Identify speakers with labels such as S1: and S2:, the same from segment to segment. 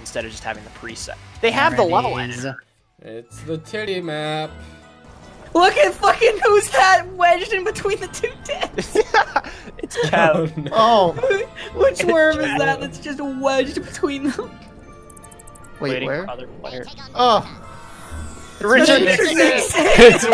S1: instead of just having the preset. They have the level
S2: There it is.
S1: editor.
S3: It's the titty map.
S2: Look at fucking who's that wedged in between the two tits.
S1: it's oh, Kev.
S3: no.
S4: Oh,
S2: Which worm is that that's just wedged between them?
S4: wait,
S1: waiting
S4: where?
S1: for other players.
S4: Oh,
S1: Richard
S4: Richard
S1: Nixon.
S3: It's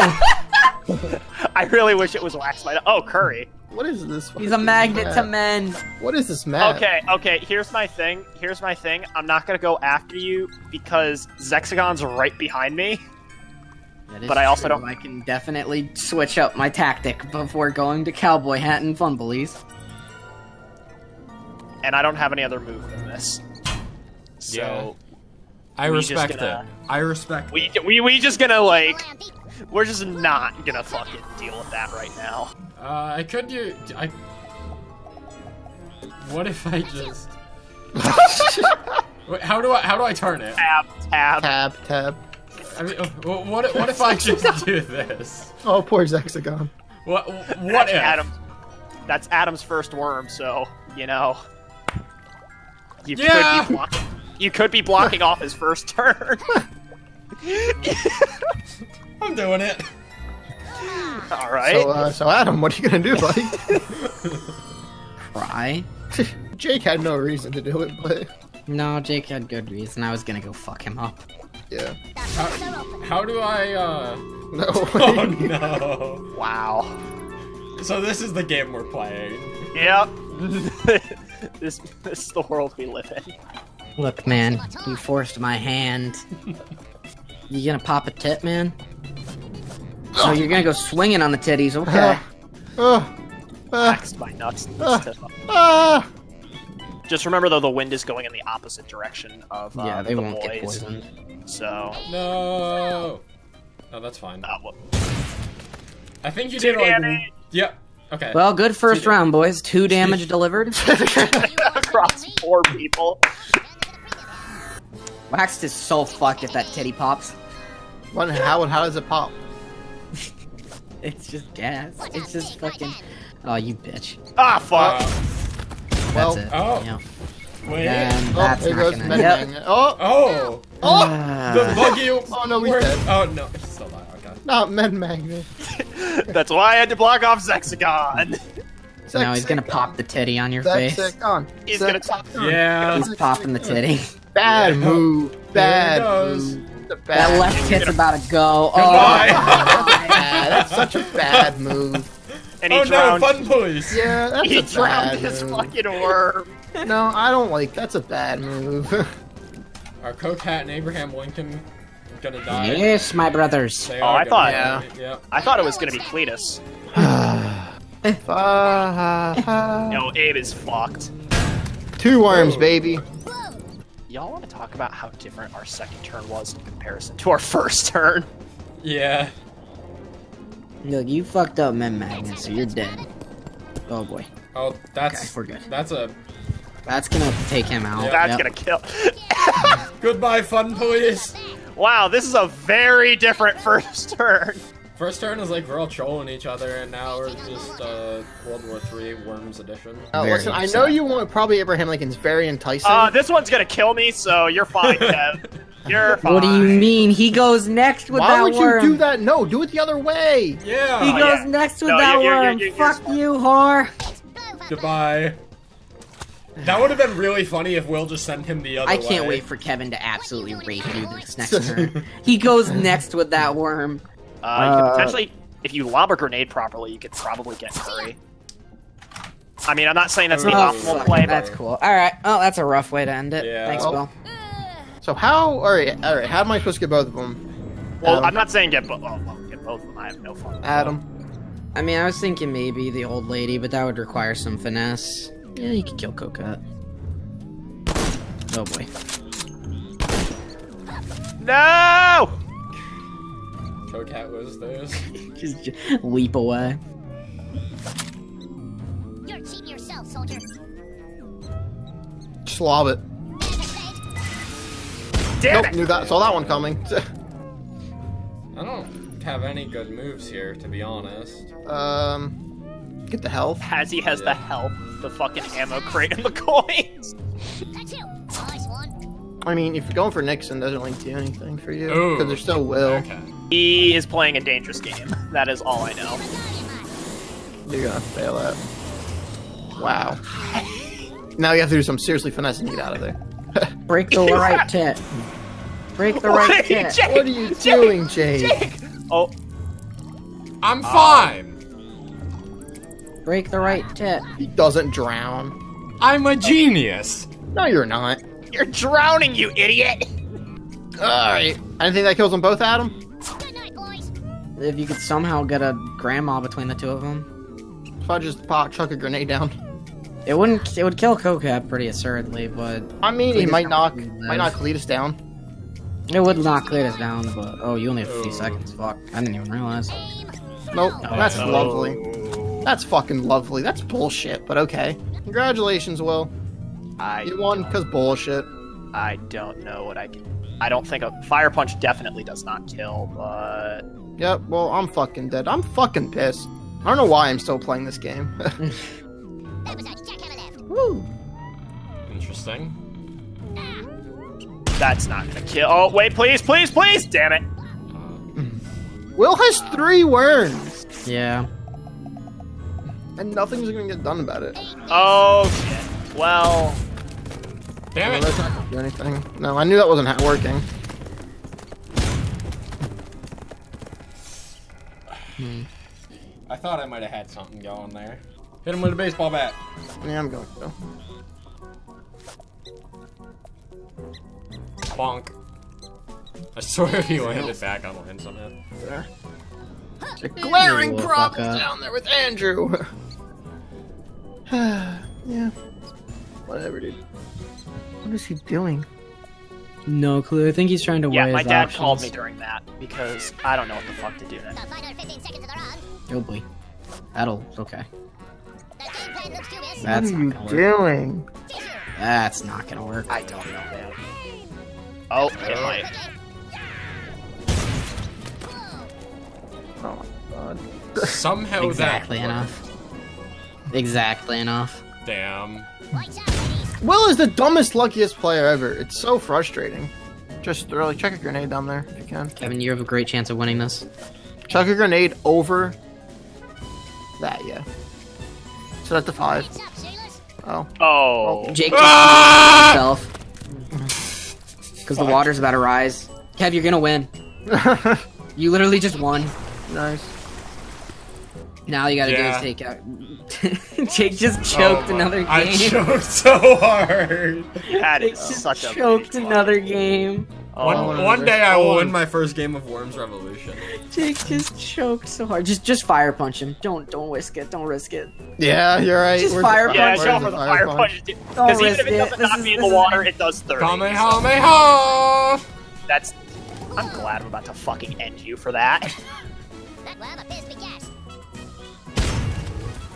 S1: I really wish it was Wax Light. Oh, Curry.
S4: What is this?
S2: He's a
S4: fucking
S2: magnet to men.
S4: What is this map?
S1: Okay, okay, here's my thing. Here's my thing. I'm not gonna go after you because Zexagon's right behind me.
S2: That is
S1: But I also
S2: true.
S1: don't-
S2: I can definitely switch up my tactic before going to cowboy hat and fumbleies.
S1: and I don't have any other move than this. So
S3: I respect
S1: gonna-
S3: it. I respect
S1: we we we just gonna like we're just not gonna fucking deal with that right now.
S3: Uh, I could do. I. What if I just? Wait, how do I? How do I turn it?
S1: Tab tab.
S4: Tab, tab.
S3: I mean, uh, what? What if I just do this?
S4: Oh, poor Zexagon.
S3: What? What
S1: That's
S3: if?
S1: Adam. That's Adam's first worm, so you know. You
S3: Yeah!
S1: could be blocking. You could be blocking off his first turn.
S3: I'm doing it.
S1: All right.
S4: So, uh, so Adam, what are you gonna do, buddy?
S2: Cry?
S4: Jake had no reason to do it, but
S2: No, Jake had good reason. I was gonna go fuck him up.
S4: yeah.
S3: How, how do I? uh...
S4: No.
S3: Oh no!
S1: wow.
S3: So this is the game we're playing.
S1: Yep. this this is the world we live in.
S2: Look, man, you forced my hand. You gonna pop a tip, man? So you're gonna go swinging on the titties, okay?
S4: Oh, ah,
S1: Axed my nuts.
S4: ah, ah.
S1: Just remember though, the wind is going in the opposite direction of uh,
S2: yeah, they
S1: the
S2: won't
S1: boys.
S2: get poisoned.
S1: So,
S3: No. Oh, that's fine.
S1: uh, well,
S3: I think you
S1: Two
S3: did like.
S1: damage.
S3: Yep. Okay.
S2: Well, good first
S3: Two
S2: round, boys. Two damage delivered.
S1: across four people.
S2: Waxed is so fucked if that titty pops.
S4: What, how, how does it pop?
S2: It's just gas. It's just fucking. Oh, you bitch.
S1: Ah, fuck.
S3: Uh,
S2: That's
S4: Well,
S2: it.
S3: oh.
S2: Yeah.
S3: wait.
S2: And
S4: Oh,
S2: that's
S4: there
S2: not
S4: goes
S2: gonna. Yep.
S4: Magnet. Oh,
S3: Oh.
S2: Ah.
S3: The buggy.
S4: Oh, no, he's
S3: Where-
S4: dead.
S3: Oh no, he's still alive. Okay.
S4: not Med Magnet.
S1: That's why I had to block off Zexagon.
S2: So now he's gonna pop the titty on your face.
S4: Zexagon.
S1: He's gonna pop.
S3: Yeah.
S2: He's popping the titty.
S4: Bad move. Bad move.
S2: That left hit's about to go. Oh,
S3: Goodbye.
S4: bad. That's such a bad move.
S1: And he
S3: oh no, fun police.
S4: Yeah, that's
S1: he
S4: a
S1: drowned
S4: bad
S1: his
S4: move.
S1: fucking worm.
S4: No, I don't like. That's a bad move.
S3: Are Coke Hat and Abraham Lincoln gonna die?
S2: yes, my brothers.
S3: They
S1: Oh, I thought-
S3: die. Yeah.
S1: I thought it was gonna be Cletus. No, Abe is fucked.
S4: Two worms,
S3: Oh.
S4: baby.
S1: Y'all want to talk about how different our second turn was in comparison to our first turn?
S3: Yeah.
S2: Look, you fucked up Mem Magnet, so you're dead. Oh boy.
S3: Oh, that's
S2: Okay, we're good.
S3: That's a
S2: That's gonna take him out.
S1: That's
S2: Yep.
S1: gonna kill.
S3: goodbye, fun police.
S1: wow, this is a very different first turn.
S3: First turn is like we're all trolling each other, and now we're just uh, World War Three Worms edition.
S4: Uh,
S2: Very
S4: listen, I know you want probably Abraham Lincoln's very enticing.
S1: Uh, this one's gonna kill me, so you're fine, Kev. You're fine.
S2: What do you mean? He goes next with
S4: Why
S2: that worm.
S4: Why would
S2: worm.
S4: you do that? No, do it the other way.
S3: Yeah.
S2: He
S1: Oh,
S2: goes
S1: yeah.
S2: next with
S1: No,
S2: that
S1: you're- you're-
S2: worm.
S1: you're- you're
S2: Fuck
S1: smart.
S2: you, whore.
S3: Goodbye. That would have been really funny if Will just sent him the other
S2: I can't wait for Kevin to absolutely rape you this next turn. He goes next with that worm.
S1: Uh, you could
S2: Uh,
S1: potentially, if you lob a grenade properly, you could probably get Curry. I mean, I'm not saying that's the
S3: Oh,
S1: optimal
S3: fuck.
S1: play, but
S2: That's cool. All right. Oh, that's a rough way to end it.
S3: Yeah.
S2: Thanks,
S4: Well,
S2: Will.
S4: So how? All right, all right. How am I supposed to get both of them?
S1: well,
S4: Adam.
S1: I'm not saying get both. Oh, well, well, get both of them. I have no fun.
S4: Adam.
S2: I mean, I was thinking maybe the old lady, but that would require some finesse. Yeah, you could kill Coconut. Oh boy.
S1: No!
S3: Coke Hat was theirs.
S2: Just, just leap away.
S5: You're cheating yourself, soldier.
S4: Just lob it.
S1: Damn
S4: nope,
S1: it!
S4: knew that. Saw that one coming.
S3: I don't have any good moves here, to be honest.
S4: um, get the health.
S1: Has he has
S3: Yeah.
S1: the health, the fucking ammo crate, and the coins.
S5: That's. Nice one.
S4: I mean, if you're going for Nixon, doesn't really do anything for you
S3: Ooh.
S4: because there's still Will.
S3: Okay.
S1: He is playing a dangerous game. That is all I know.
S4: You're gonna fail that. Wow. now you have to do some seriously finessing to get out of there.
S2: Break the right tit. Break the right tit.
S1: Jake,
S4: What are you doing, Jake?
S1: Oh,
S3: I'm uh, fine.
S2: Break the right tit.
S4: He doesn't drown.
S3: I'm a genius.
S4: No, you're not.
S1: you're drowning, you idiot!
S4: Alright. Anything that kills them both, Adam?
S5: Good night, boys.
S2: If you could somehow get a grandma between the two of them,
S4: If I just pop, chuck a grenade down.
S2: It wouldn't. It would kill Kokab pretty assuredly, but
S4: I mean, he
S2: Cletus
S4: might knock,
S2: live.
S4: might knock Cletus down.
S2: it would knock Cletus down. But oh, you only have a few
S3: Oh.
S2: seconds. Fuck, I didn't even realize.
S4: Nope, oh, that's
S3: no.
S4: lovely. That's fucking lovely. That's bullshit, but okay. Congratulations, Will.
S1: I
S4: You won because bullshit.
S1: I don't know what I can. I don't think a fire punch definitely does not kill, but
S4: Yep, well, I'm fucking dead. I'm fucking pissed. I don't know why I'm still playing this game. Woo.
S3: Interesting.
S1: that's not gonna kill. Oh wait, please, please, please! Damn it!
S4: Will has three worms,
S2: Yeah.
S4: and nothing's gonna get done about it.
S1: Oh shit. Well,
S3: Damn
S4: Well,
S3: it.
S4: that's not gonna do anything. No, I knew that wasn't ha- working. Hmm.
S3: I thought I might have had something going there. Hit him with a baseball bat.
S4: Yeah, I'm going to.
S3: Bonk. I swear if you landed back, I'll win somehow.
S4: There. The glaring
S2: You
S4: problems
S2: fucker.
S4: down there with Andrew. yeah. Whatever, dude. What is he doing?
S2: No clue. I think he's trying to
S1: yeah,
S2: weigh
S1: my
S2: his
S1: dad
S2: options.
S1: called me during that because I don't know what the fuck to do
S5: The
S1: then.
S5: final 15 seconds of the.
S2: Oh boy. That'll okay. That's
S4: what are you
S2: not
S4: doing?
S2: That's not gonna work.
S1: I don't know, man. Oh, it might.
S4: Oh my god.
S3: Somehow
S2: exactly
S3: that.
S2: enough. Exactly enough.
S3: Damn.
S5: Lights out, ladies.
S4: Will is the dumbest, luckiest player ever. It's so frustrating. Just really chuck a grenade down there if you can.
S2: Kevin, you have a great chance of winning this.
S4: Chuck a grenade over that, yeah. So that's the five.
S5: Lights up.
S4: Oh.
S1: Oh,
S2: Jake just
S3: Ah!
S2: himself. Because the water's about to rise. Kev, you're gonna win. You literally just won.
S4: nice.
S2: Now you gotta
S3: Yeah.
S2: do is take out. Jake just choked
S3: Oh
S2: another game.
S3: I choked so hard.
S1: that
S2: Jake
S1: is
S2: just
S1: such a
S2: choked
S1: big
S2: another game.
S1: Oh,
S3: one one day I will
S4: Oh.
S3: win my first game of Worms Revolution.
S2: Jake just choked so hard. Just just fire punch him. Don't don't risk it. Don't risk it.
S4: Yeah, you're right.
S2: Just
S4: Where's the
S2: fire
S1: Yeah,
S2: punch
S1: show
S2: him.
S1: for the fire punch.
S2: Don't
S1: Because even if it
S2: it.
S1: doesn't
S2: This
S1: knock
S2: is-
S1: me in the water, it does 30. so
S3: Kamehameha!
S1: that's. I'm glad I'm about to fucking end you for that.
S5: That well appears to be gas.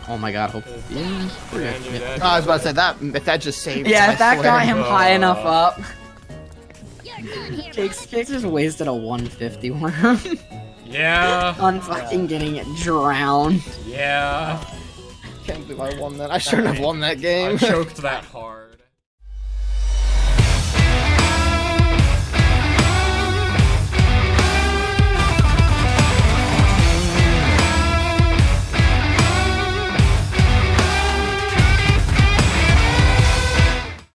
S2: Oh my god. Hope. Yeah. we're good.
S3: Andrew,
S2: Yeah.
S4: Oh, I was about to say that. If that just saved.
S2: Yeah, if that got him high enough oh. up.
S5: You're done here,
S2: Jake's, Jake's just wasted a 150 worm
S3: Yeah.
S2: on fucking getting it drowned.
S3: Yeah.
S4: can't believe I won that. I shouldn't have won that game.
S3: I
S4: game.
S3: choked that hard.